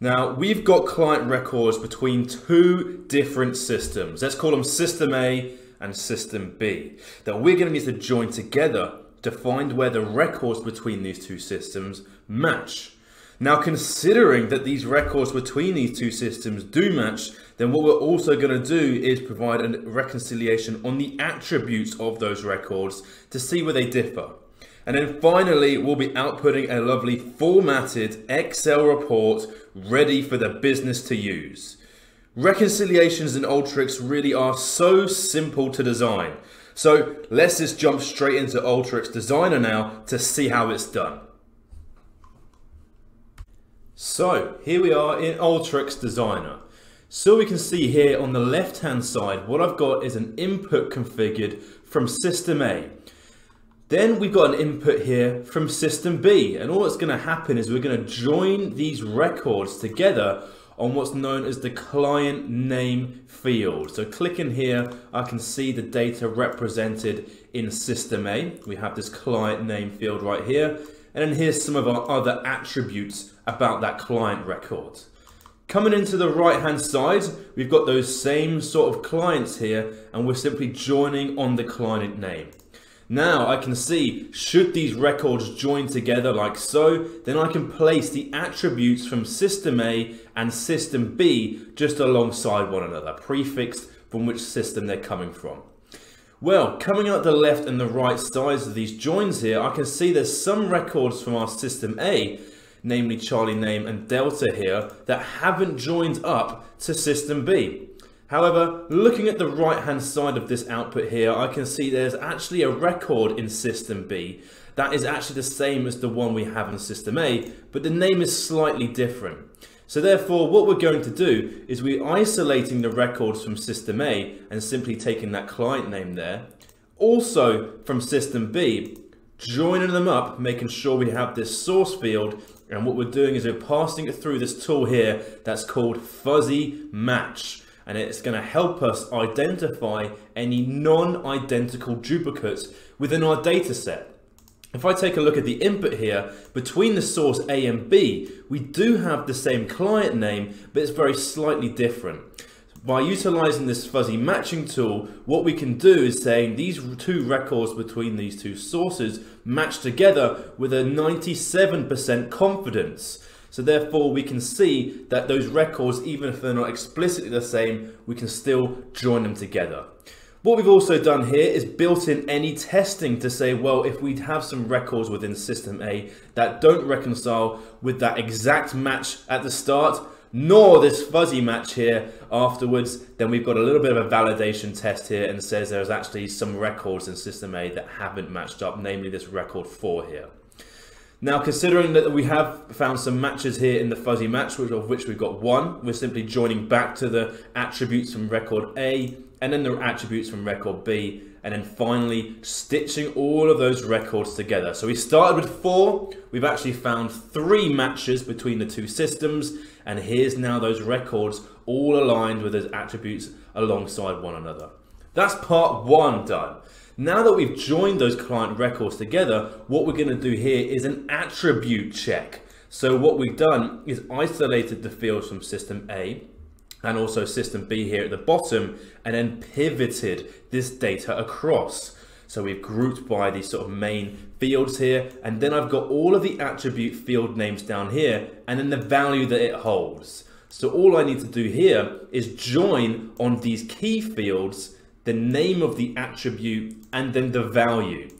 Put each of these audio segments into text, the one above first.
Now, we've got client records between two different systems. Let's call them System A and System B that we're going to need to join together to find where the records between these two systems match. Now, considering that these records between these two systems do match, then what we're also going to do is provide a reconciliation on the attributes of those records to see where they differ. And then finally, we'll be outputting a lovely formatted Excel report ready for the business to use. Reconciliations in Alteryx really are so simple to design. So let's just jump straight into Alteryx Designer now to see how it's done. So here we are in Alteryx Designer. So we can see here on the left hand side, what I've got is an input configured from system A. Then we've got an input here from system B. And all that's gonna happen is we're gonna join these records together on what's known as the client name field. So clicking here, I can see the data represented in system A. We have this client name field right here. And then here's some of our other attributes about that client record. Coming into the right hand side, we've got those same sort of clients here and we're simply joining on the client name. Now I can see, should these records join together like so, then I can place the attributes from system A and system B just alongside one another, prefixed from which system they're coming from. Well, coming out the left and the right sides of these joins here, I can see there's some records from our system A, namely Charlie name and Delta here, that haven't joined up to system B. However, looking at the right hand side of this output here, I can see there's actually a record in system B that is actually the same as the one we have in system A, but the name is slightly different. So therefore, what we're going to do is we're isolating the records from system A and simply taking that client name there. Also from system B, joining them up, making sure we have this source field. And what we're doing is we're passing it through this tool here that's called fuzzy match and it's going to help us identify any non-identical duplicates within our data set. If I take a look at the input here, between the source A and B, we do have the same client name, but it's very slightly different. By utilizing this fuzzy matching tool, what we can do is saying these two records between these two sources match together with a 97% confidence. So therefore we can see that those records, even if they're not explicitly the same, we can still join them together. What we've also done here is built in any testing to say, well, if we have some records within system A that don't reconcile with that exact match at the start, nor this fuzzy match here afterwards, then we've got a little bit of a validation test here and says there's actually some records in system A that haven't matched up, namely this record 4 here. Now, considering that we have found some matches here in the fuzzy match, which, of which we've got one, we're simply joining back to the attributes from record A and then the attributes from record B, and then finally stitching all of those records together. So we started with four, we've actually found three matches between the two systems, and here's now those records all aligned with those attributes alongside one another. That's part one done. Now that we've joined those client records together, what we're going to do here is an attribute check. So what we've done is isolated the fields from system A and also system B here at the bottom and then pivoted this data across. So we've grouped by these sort of main fields here and then I've got all of the attribute field names down here and then the value that it holds. So all I need to do here is join on these key fields the name of the attribute, and then the value.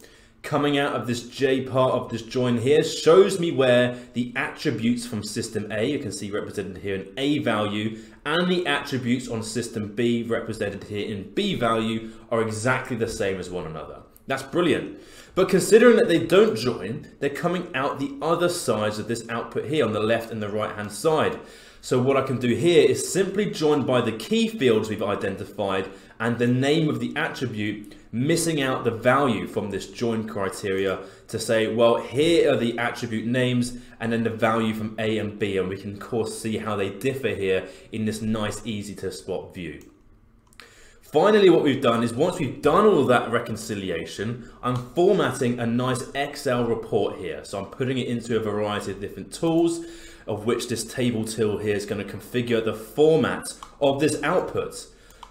Coming out of this J part of this join here shows me where the attributes from system A, you can see represented here in A value, and the attributes on system B represented here in B value are exactly the same as one another. That's brilliant. But considering that they don't join, they're coming out the other sides of this output here on the left and the right hand side. So what I can do here is simply join by the key fields we've identified and the name of the attribute, missing out the value from this join criteria to say, well, here are the attribute names and then the value from A and B. And we can of course see how they differ here in this nice, easy to spot view. Finally, what we've done is once we've done all that reconciliation, I'm formatting a nice Excel report here. So I'm putting it into a variety of different tools of which this table tool here is going to configure the format of this output.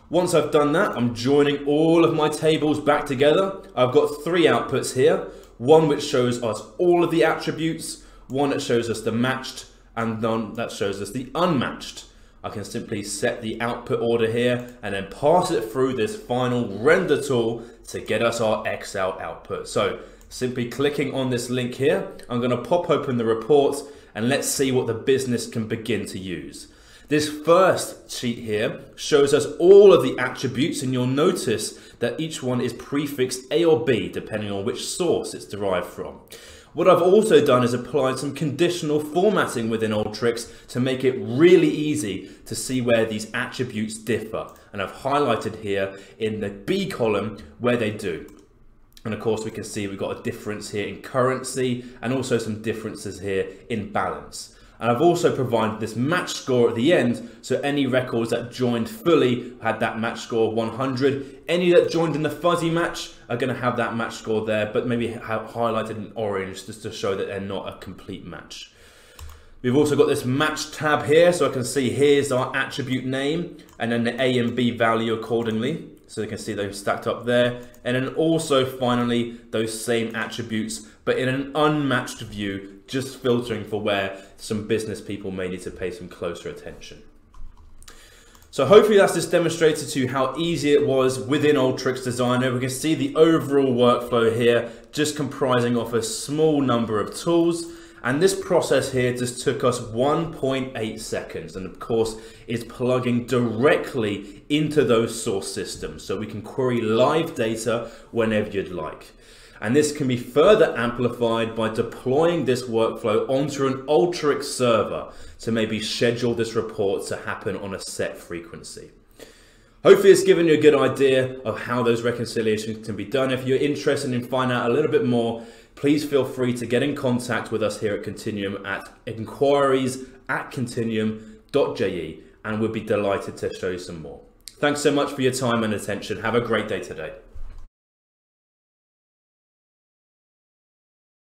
Once I've done that, I'm joining all of my tables back together. I've got three outputs here. One which shows us all of the attributes, one that shows us the matched, and one that shows us the unmatched. I can simply set the output order here and then pass it through this final render tool to get us our Excel output. So simply clicking on this link here, I'm gonna pop open the report and let's see what the business can begin to use. This first sheet here shows us all of the attributes and you'll notice that each one is prefixed A or B depending on which source it's derived from. What I've also done is applied some conditional formatting within Alteryx to make it really easy to see where these attributes differ. And I've highlighted here in the B column where they do. And of course we can see we've got a difference here in currency and also some differences here in balance. And I've also provided this match score at the end, so any records that joined fully had that match score of 100. Any that joined in the fuzzy match are going to have that match score there, but maybe have highlighted in orange just to show that they're not a complete match. We've also got this match tab here, so I can see here's our attribute name, and then the A and B value accordingly. So you can see those stacked up there. And then also finally, those same attributes, but in an unmatched view just filtering for where some business people may need to pay some closer attention. So hopefully that's just demonstrated to you how easy it was within Alteryx Designer. We can see the overall workflow here just comprising of a small number of tools. And this process here just took us 1.8 seconds. And of course, is plugging directly into those source systems. So we can query live data whenever you'd like. And this can be further amplified by deploying this workflow onto an Alteryx server to maybe schedule this report to happen on a set frequency. Hopefully it's given you a good idea of how those reconciliations can be done. If you're interested in finding out a little bit more, please feel free to get in contact with us here at Continuum at inquiries at continuum.je and we'll be delighted to show you some more. Thanks so much for your time and attention. Have a great day today.